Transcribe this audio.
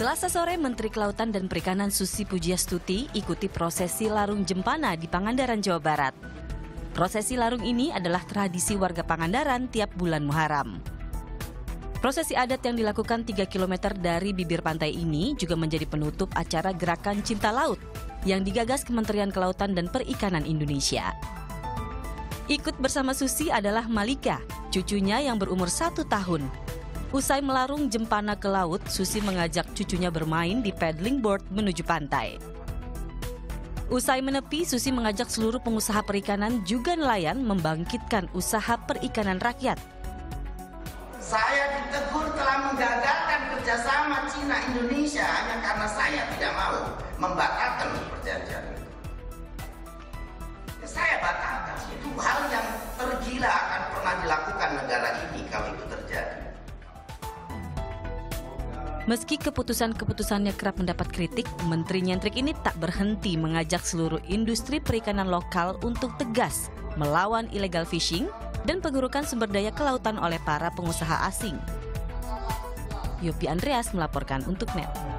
Selasa sore, Menteri Kelautan dan Perikanan Susi Pujiastuti ikuti prosesi larung jempana di Pangandaran, Jawa Barat. Prosesi larung ini adalah tradisi warga Pangandaran tiap bulan Muharram. Prosesi adat yang dilakukan 3 km dari bibir pantai ini juga menjadi penutup acara Gerakan Cinta Laut yang digagas Kementerian Kelautan dan Perikanan Indonesia. Ikut bersama Susi adalah Malika, cucunya yang berumur satu tahun. Usai melarung jempana ke laut, Susi mengajak cucunya bermain di paddling board menuju pantai. Usai menepi, Susi mengajak seluruh pengusaha perikanan juga nelayan membangkitkan usaha perikanan rakyat saya ditegur telah menggagalkan kerjasama Cina Indonesia hanya karena saya tidak mau membatalkan Meski keputusan-keputusannya kerap mendapat kritik, Menteri Nyentrik ini tak berhenti mengajak seluruh industri perikanan lokal untuk tegas melawan illegal fishing dan pengurukan sumber daya kelautan oleh para pengusaha asing. Yopi Andreas melaporkan untuk NET.